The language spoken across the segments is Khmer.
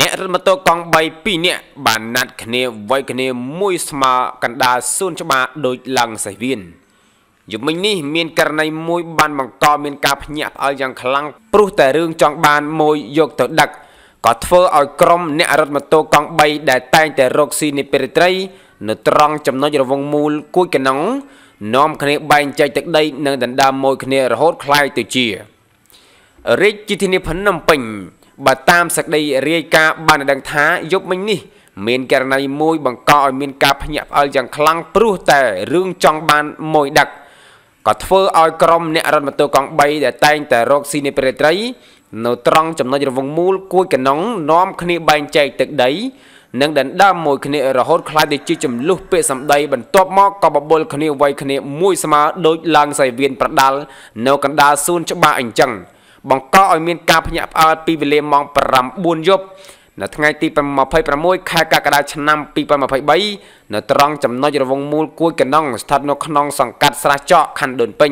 អ្នករត់ម៉ូតូកង់3 2នាក់បានណាត់គ្នាវាយគ្នាមួយស្មើកណ្ដាលសួនច្បារដូចឡើងសេះវៀនយប់មិញនេះមានករណីមួយបានបង្កមានការភ្ញាក់ផ្អើលយ៉ាងខ្លាំងព្រោះតែរឿងចង់បានមួយយកទៅដឹកក៏ធ្វើឲ្យក្រុមអ្នករត់ម៉ូតូកង់3ដែលតែងតែរកស៊ីនៃពេលរាត្រីនៅត្រង់ចំណុចរវងមូលគួយកណ្ណងនាំគ្នាបែងចែកទឹកដីនិងដណ្ដើមមួយគ្នារហូតคล้ายទៅជារាជធានីភ្នំពេញ បើតាមសេចក្តីរាយការណ៍បានដឹងថាយប់មិញនេះមានករណីមួយបង្កឲ្យមានការភ្ញាក់ផ្អើលយ៉ាងខ្លាំងព្រោះតែរឿងចង់បានមួយដឹកក៏ធ្វើឲ្យក្រុមអ្នករត់ម៉ូតូកង់3ដែលតែងតែរកស៊ីនៃព្រៃត្រី នៅត្រង់ចំណុចរង្វង់មូលគួយកណ្ណងនាំគ្នាបែងចែកទឹកដីនិងដណ្ដើមមួយគ្នារហូតខ្លាចទៅជាចំនួនពាក្យសម្ដីបន្ទាប់មកក៏បបុលគ្នាវាយគ្នាមួយស្មើដូចឡើងសៃវៀនប្រដាល់នៅកណ្ដាលសួនច្បារអញ្ចឹង បង្កឲ្យមានការភ្ញាក់ផ្អើលពីវេលាម៉ោង9យប់នៅថ្ងៃទី26ខែកក្កដាឆ្នាំ2023នៅត្រង់ចំណុចរវងមូលគួយកណ្ដងស្ថិតនៅក្នុងសង្កាត់ស្រះចកខណ្ឌដូនពេញ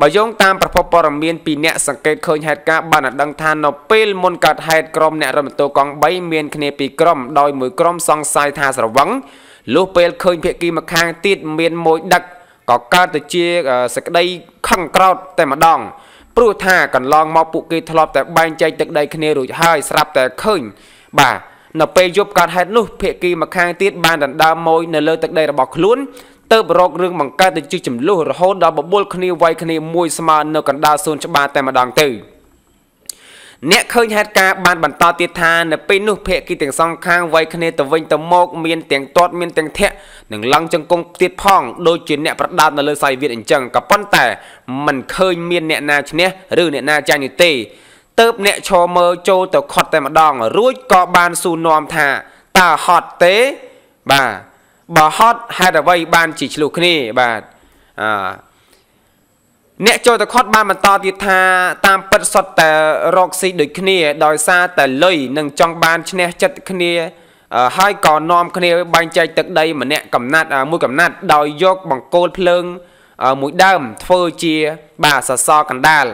បើយោងតាមប្រភពព័ត៌មានពីអ្នកសង្កេតឃើញហេតុការណ៍បានដឹងថានៅពេលមុនកើតហេតុក្រុមអ្នករត់ម៉ូតូកង់3មានគ្នាពីរក្រុមដោយមួយក្រុមសង្ស័យថាស្រវឹងលុះពេលឃើញភៀកគីម្ខាងទៀតមានមួយដឹកក៏កើតទៅជាសក្តីខឹងក្រោតតែម្ដង ព្រោះថាកន្លងមកពួកគេធ្លាប់តែបែងចែកទឹកដីគ្នារួចហើយស្រាប់តែឃើញបាទនៅពេលយប់កើតហេតុនោះភៀកគីម្ខាងទៀតបានដណ្ដើមម៉ួយនៅលើទឹកដីរបស់ខ្លួនទៅបរករឿងបង្កើតទៅជាចំនួនរហូតដល់បបួលគ្នាវាយគ្នាមួយស្មើនៅកណ្ដាលសួនច្បារតែម្ដងទៅ អ្នកឃើញហេតុការណ៍បានបន្តទៀតថានៅពេលនោះភេកីទាំងសងខាងវាយគ្នាទៅវិញទៅមកមានទាំងទាត់មានទាំងធាក់និងឡង់ចង្គង់ទៀតផងដូចជាអ្នកប្រដាប់នៅលើសាយវៀតអញ្ចឹងក៏ប៉ុន្តែมันឃើញមានអ្នកណាឈ្នះឬអ្នកណាចាញ់ទេទៅបអ្នកឈរមើលចូលទៅខត់តែម្ដង រួចក៏បានសួរនាំថាតើហត់ទេបាទបើហត់ហេតុអ្វីបានជាឆ្លោះគ្នាបាទអឺ អ្នកចូលទៅខត់បានបន្តទៀតថាតាមពិតសុទ្ធតែរកស៊ីដូចគ្នា ដោយសារតែលុយនិងចង់បានឈ្នះចិត្តគ្នាហើយក៏នាំគ្នាបែងចែកទឹកដីម្នាក់កំណាត់មួយកំណាត់ដោយយកបង្គោលភ្លើងមួយដើមធ្វើជាបាទសសរកណ្ដាល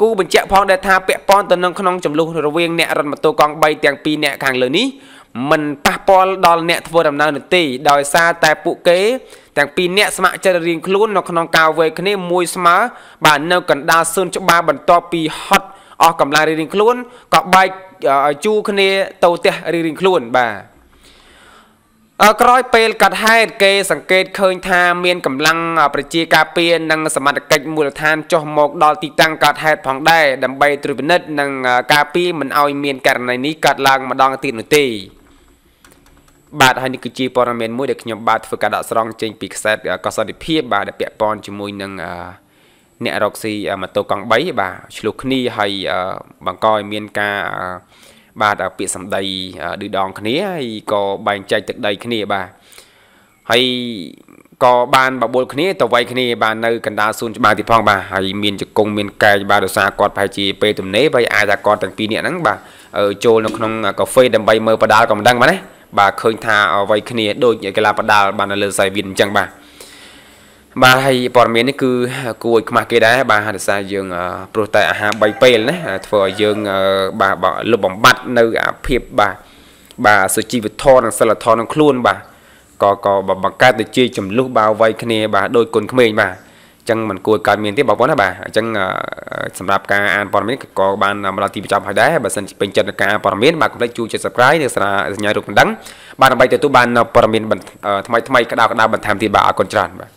គូបញ្ជាក់ផងដែរថាពាក់ព័ន្ធទៅនឹងក្នុងចំនួនរវាងអ្នករត់ម៉ូតូកង់3ទាំងពីរអ្នកខាងលើនេះ មិនប៉ះពាល់ដល់អ្នកធ្វើដំណើរនោះទេដោយសារតែពួកគេ ទាំងពីរអ្នកស្ម័គ្រចិត្តរៀងខ្លួននៅក្នុងការវេគ្នាមួយស្មើបាទនៅកណ្ដាលសួនច្បារបន្ទាប់ពីហត់អស់កម្លាំងរៀងខ្លួនក៏បែកជូរគ្នាទៅផ្ទះរៀងខ្លួនបាទក្រោយពេលកាត់ហេតុគេសង្កេតឃើញថាមានកម្លាំងប្រជាការពារនិងសមត្ថកិច្ចមូលដ្ឋានចុះមកដល់ទីតាំងកាត់ហេតុផងដែរដើម្បីត្រួតពិនិត្យនិងការពារមិនឲ្យមានករណីនេះកើតឡើងម្ដងទៀតនោះទេ បាទហើយនេះគឺជាព័ត៌មានមួយដែលខ្ញុំបាទធ្វើការដកស្រង់ចេញពីខ្សែកសន្តិភាពបាទដែលពាក់ព័ន្ធជាមួយនឹងអ្នករកស៊ីម៉ូតូកង់3បាទឆ្លោះគ្នាហើយបង្កឲ្យមានការបាទពាក្យសម្ដីឌឺដងគ្នាហើយក៏បែងចែកទឹកដីគ្នាបាទហើយក៏បានបបួលគ្នាទៅវាយគ្នាបាននៅកណ្ដាលសួនច្បារទៀតផងបាទហើយមានជង្គង់មានកែងបាទដោយសារគាត់ប្រហែលជាពេលទំនេរហើយអាចថាគាត់ទាំងពីរនាក់ហ្នឹងបាទចូលនៅក្នុងកាហ្វេដើម្បីមើលបដាលក៏មិនដឹងបាទណា បាទឃើញថាអ្វីគ្នាដូចកីឡាបដាល់បាននៅលើសាយវៀនអញ្ចឹងបាទបាទហើយព័ត៌មាននេះគឺគួរឲ្យខ្មាស់គេដែរបាទដោយសារយើងព្រោះតែអាហារ3ពេលណាធ្វើឲ្យយើងបាទលុបបំបត្តិនៅអាភាពបាទបាទសុជីវធម៌និងសិលធម៌ក្នុងខ្លួនបាទក៏ក៏បង្កើតទៅជាចំនួនបាវ័យគ្នាបាទដោយគុណក្មេងបាទ ចឹងមិនគួរកើតមានទេបងប្អូនណាបាទអញ្ចឹងសម្រាប់ការអានព័ត៌មានក៏បានមកដល់ទីបញ្ចប់ហើយដែរបើសិនជាពេញចិត្តនឹងការព័ត៌មានបាទកុំភ្លេចជួយចុច Subscribe និងសញ្ញារូបកណ្ដឹងបាទដើម្បីទទួលបានព័ត៌មានថ្មីថ្មីក្តៅក្តៅបន្ថែមទៀតបាទអរគុណច្រើនបាទ